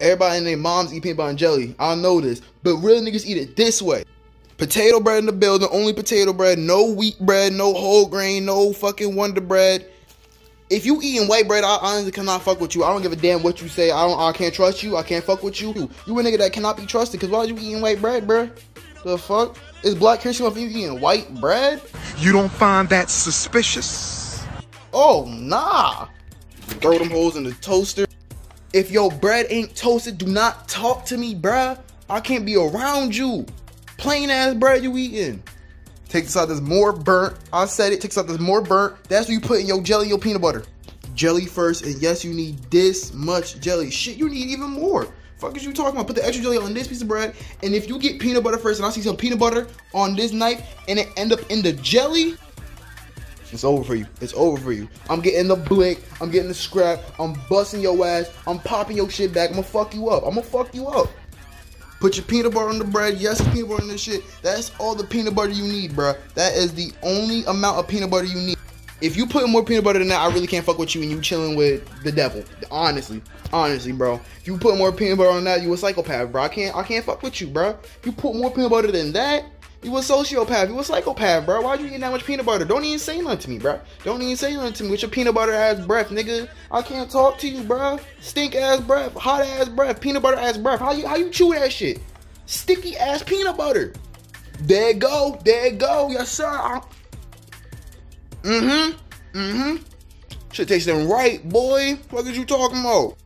Everybody and their moms eat peanut butter and jelly. I know this. But real niggas eat it this way. Potato bread in the building, only potato bread, no wheat bread, no whole grain, no fucking Wonder Bread. If you eating white bread, I honestly cannot fuck with you. I don't give a damn what you say. I don't. I can't trust you. I can't fuck with you. You a nigga that cannot be trusted. Cause why are you eating white bread, bruh? The fuck? Is Black Christian if you eating white bread? You don't find that suspicious? Oh nah. Throw them holes in the toaster. If your bread ain't toasted, do not talk to me, bruh. I can't be around you. Plain ass bread you eating. Takes out this more burnt. I said it. Takes out this more burnt. That's what you put in your jelly, your peanut butter. Jelly first, and yes, you need this much jelly. Shit, you need even more. Fuck is you talking about? Put the extra jelly on this piece of bread, and if you get peanut butter first, and I see some peanut butter on this knife, and it end up in the jelly, it's over for you. It's over for you. I'm getting the blick. I'm getting the scrap. I'm busting your ass. I'm popping your shit back. I'm gonna fuck you up. I'm gonna fuck you up. Put your peanut butter on the bread. Yes, peanut butter on this shit. That's all the peanut butter you need, bro. That is the only amount of peanut butter you need. If you put more peanut butter than that, I really can't fuck with you and you chilling with the devil. Honestly. Honestly, bro. If you put more peanut butter on that, you a psychopath, bro. I can't I can't fuck with you, bro. If you put more peanut butter than that, you a sociopath. You a psychopath, bro. Why'd you eating that much peanut butter? Don't even say nothing to me, bro. Don't even say nothing to me with your peanut butter ass breath, nigga. I can't talk to you, bro. Stink ass breath, hot ass breath, peanut butter ass breath. How you how you chew that shit? sticky ass peanut butter. There go, there go, yes sir. Mm-hmm, mm-hmm. Shit tasting right, boy. What are you talking about?